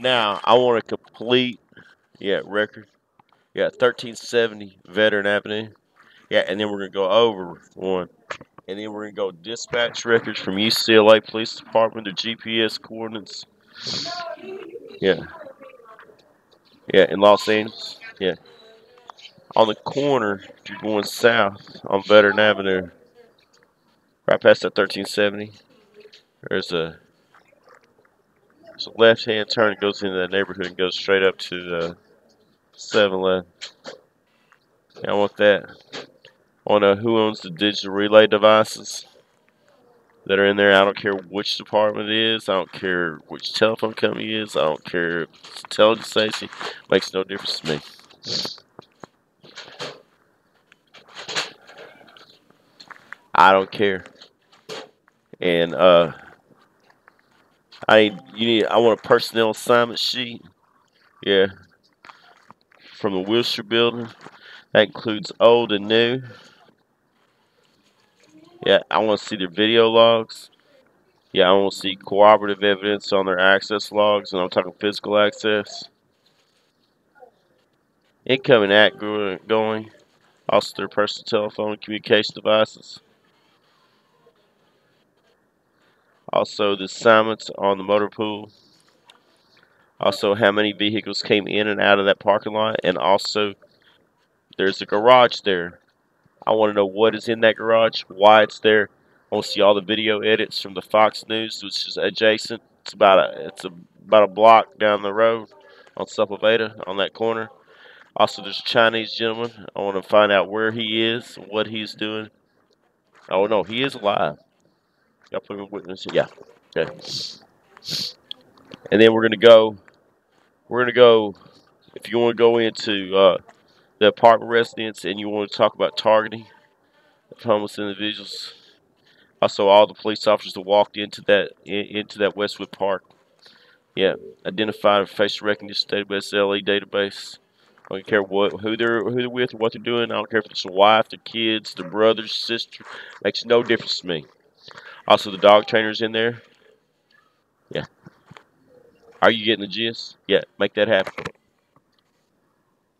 Now I want a complete, yeah, record. Yeah, 1370 Veteran Avenue. Yeah, and then we're gonna go over one, and then we're gonna go dispatch records from UCLA Police Department, the GPS coordinates. Yeah, yeah, in Los Angeles. Yeah, on the corner, you're going south on Veteran Avenue, right past that 1370, there's a it's a left-hand turn goes into that neighborhood and goes straight up to the 7-Eleven. Yeah, I want that. I want to know who owns the digital relay devices that are in there. I don't care which department it is. I don't care which telephone company it is. I don't care if it's intelligence agency. Makes no difference to me. I don't care. And uh I need you need I want a personnel assignment sheet. Yeah. From the Wilshire building. That includes old and new. Yeah, I want to see their video logs. Yeah, I want to see cooperative evidence on their access logs, and I'm talking physical access. Incoming act going. Also their personal telephone communication devices. Also the assignments on the motor pool. Also how many vehicles came in and out of that parking lot. And also there's a garage there. I want to know what is in that garage, why it's there. I want to see all the video edits from the Fox News, which is adjacent. It's about a it's a, about a block down the road on Sepulveda on that corner. Also, there's a Chinese gentleman. I want to find out where he is, what he's doing. Oh no, he is alive. In witness. Yeah. Okay. And then we're gonna go. We're gonna go. If you want to go into uh, the apartment residence and you want to talk about targeting of homeless individuals, also all the police officers that walked into that in, into that Westwood Park. Yeah, identified face recognition database, LE database. I don't care what who they're who they're with or what they're doing. I don't care if it's a wife, their kids, their brothers, sister. Makes no difference to me. Also, the dog trainer's in there. Yeah. Are you getting the gist? Yeah, make that happen.